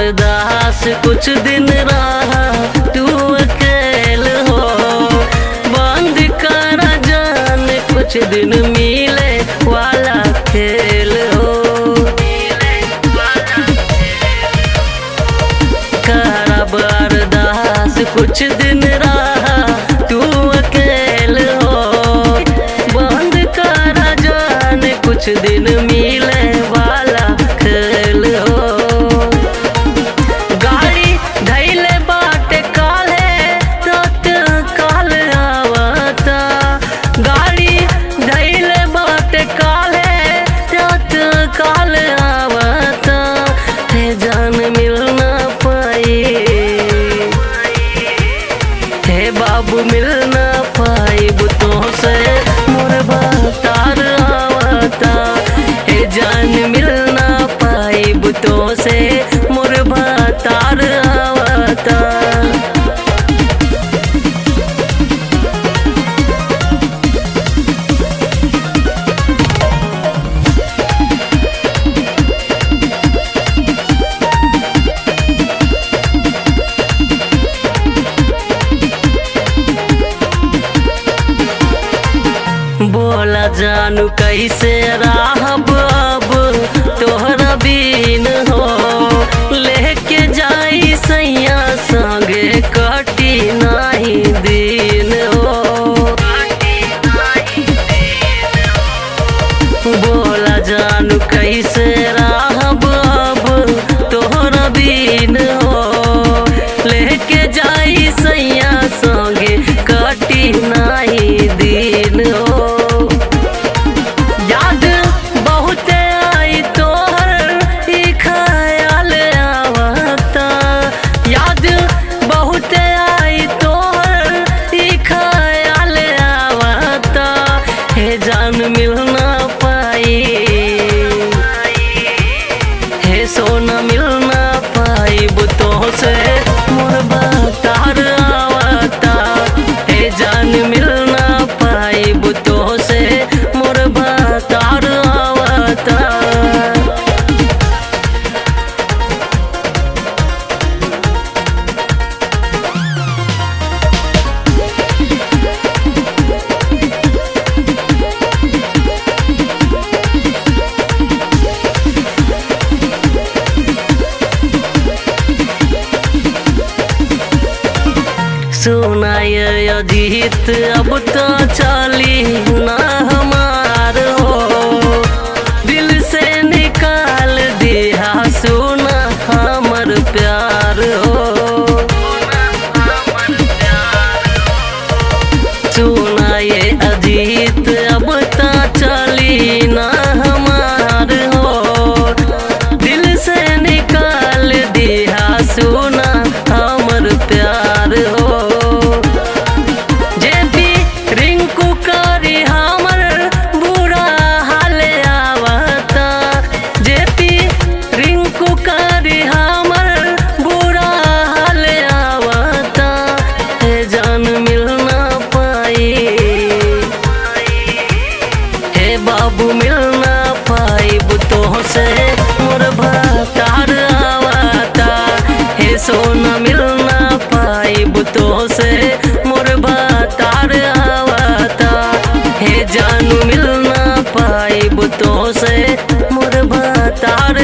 अरदास कुछ दिन रहा, तू अकेल हो। बंद कर जान कुछ दिन मिले वाला खेल हो। करब अरदास कुछ दिन रहा, तू अकेल हो। बंद कर जान कुछ दिन तो से मोर तार आवता। बोला जानू कैसे राहब जानू कैसे राहब अब तोहरा बीन हो। लेके जाई सैया संगे कटी नाही सोना मिल अजीत अब तो चली ना हमार से मोर तार आवाता। हे सोना मिल ना पाई तो से मोर तार आवाता। हे जानू मिलना पाई तो से मोर तार